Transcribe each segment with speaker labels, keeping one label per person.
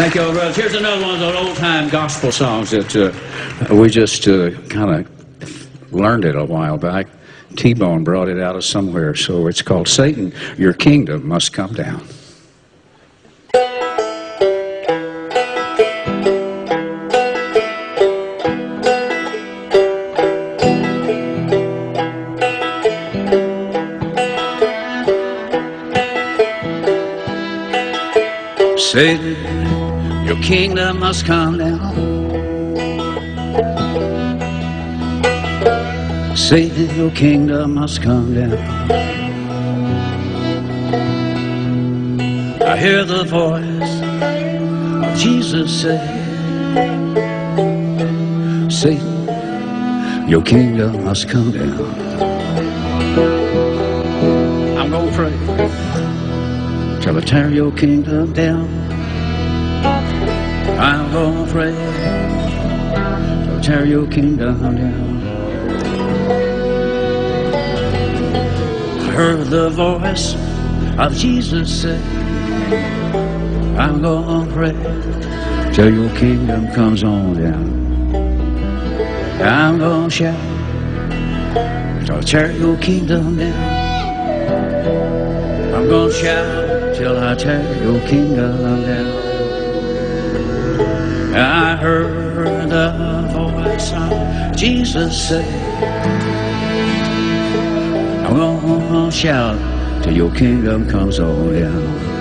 Speaker 1: Thank you, brothers. Here's another one of those old-time gospel songs that uh, we just uh, kind of learned it a while back. T-Bone brought it out of somewhere, so it's called Satan, Your Kingdom Must Come Down. Satan, your kingdom must come down. Satan, your kingdom must come down. I hear the voice of Jesus say, Say, your kingdom must come down. I'm to pray till I tear your kingdom down. I'm gonna pray till tear your kingdom down. I heard the voice of Jesus say, I'm gonna pray till your kingdom comes on down. I'm gonna shout till tear your kingdom down. I'm gonna shout till I tear your kingdom down. I heard the voice of Jesus say, I'm gonna shout till your kingdom comes on down.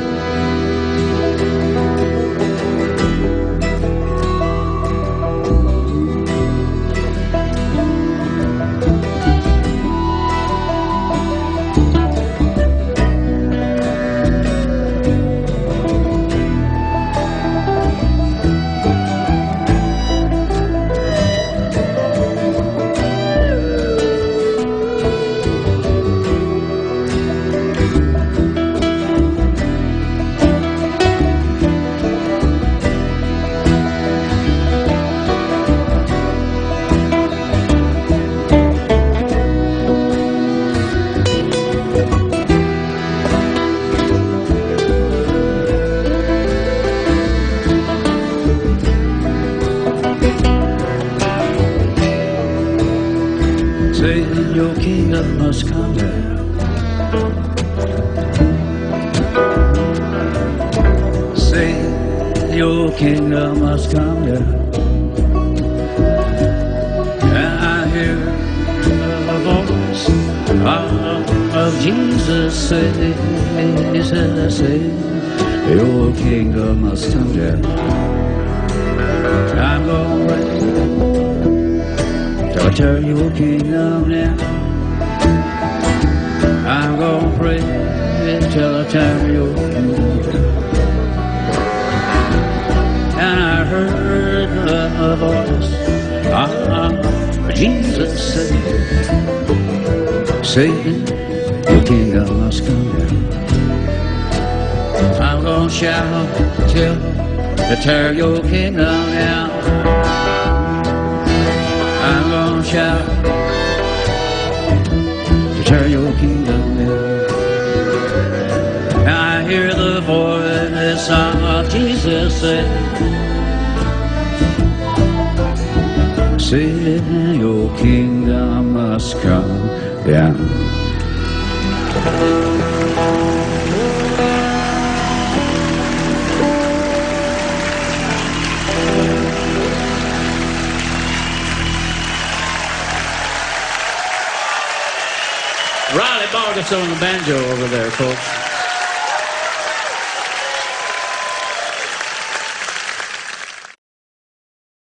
Speaker 1: Must come down. Say your kingdom must come down. I hear the voice of, of Jesus say, say, your kingdom must come down. I'm gonna I tear your kingdom down. Till I tear your kingdom down. And I heard the voice ah, Jesus say, Satan, your kingdom must come. I'm gonna shout till I tear your kingdom down. I'm gonna shout to tear your kingdom down. Jesus er. say, Say your kingdom must come down. Riley Baugus on the banjo over there, folks.